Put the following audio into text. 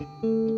Música